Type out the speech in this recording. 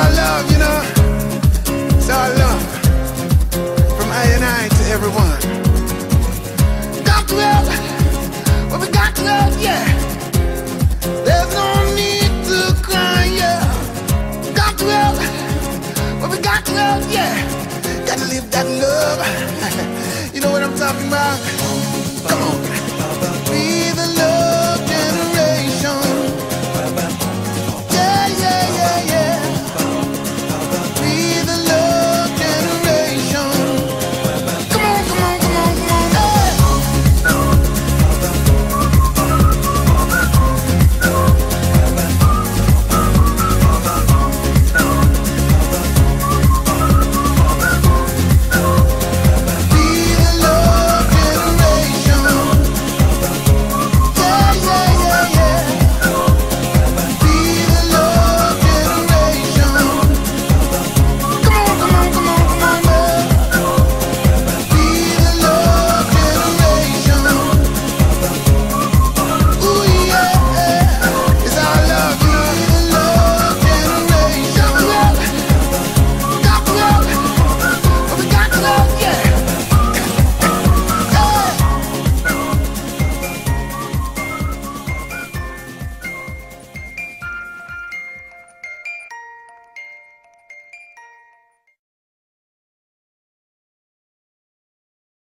all love, you know. It's all love. From I and I to everyone. Got to love. Well, we got love, yeah. There's no need to cry, yeah. Got to love. Well, we got love, yeah. Gotta live that love. you know what I'm talking about? Come on.